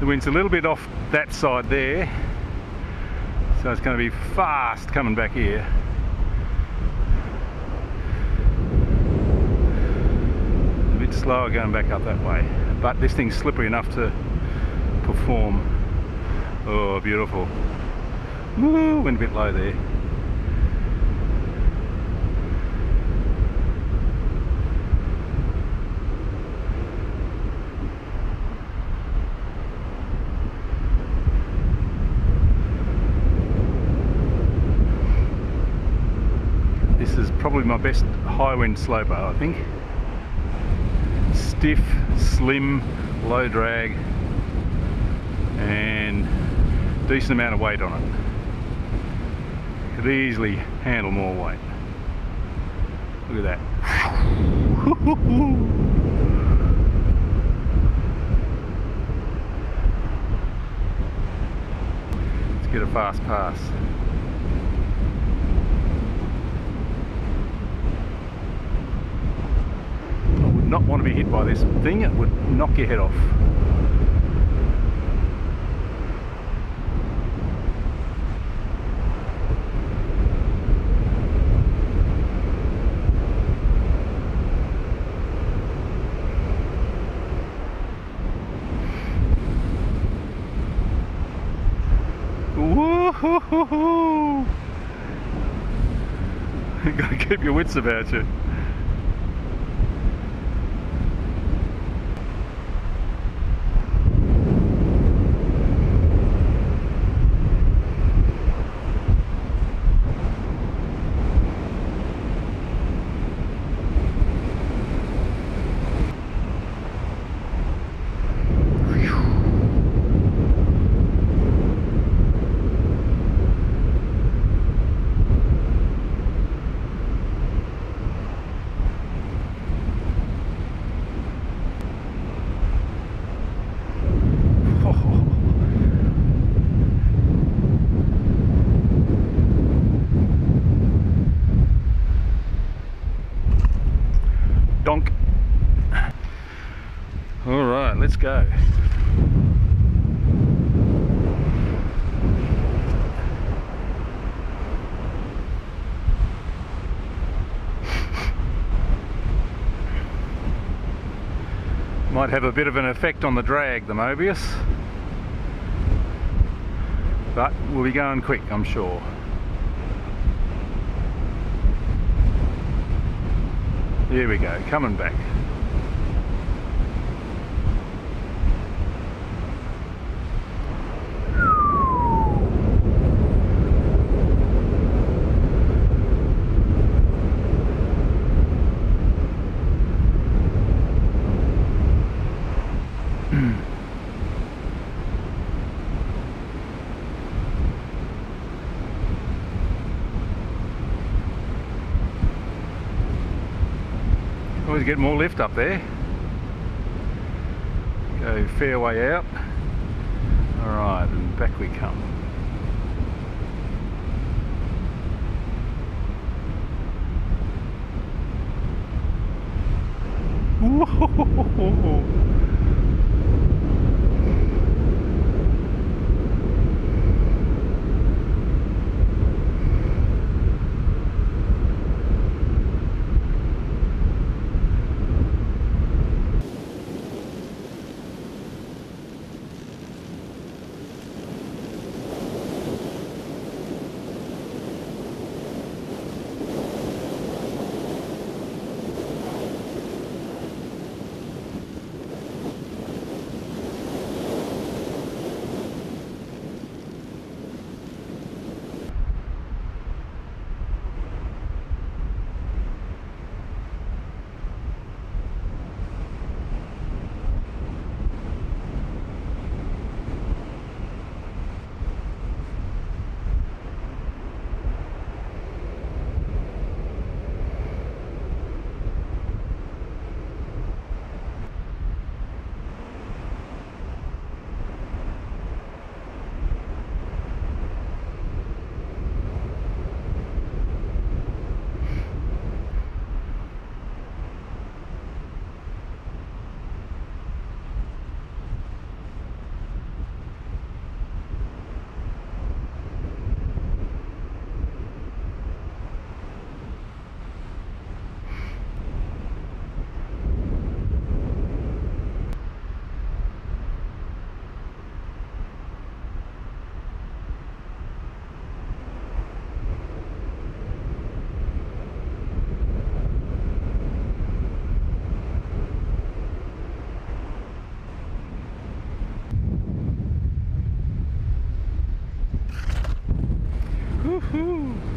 The wind's a little bit off that side there, so it's going to be fast coming back here. A bit slower going back up that way, but this thing's slippery enough to perform. Oh, beautiful. Woo, went a bit low there. This is probably my best high wind bow, I think. Stiff, slim, low drag, and decent amount of weight on it. Could easily handle more weight. Look at that. Let's get a fast pass. I would not want to be hit by this thing, it would knock your head off. Woo-hoo-hoo-hoo. You gotta keep your wits about you. Go. Might have a bit of an effect on the drag, the Mobius. But we'll be going quick, I'm sure. Here we go, coming back. Always get more lift up there. Go fair way out. Alright, and back we come. Whoa. Woohoo!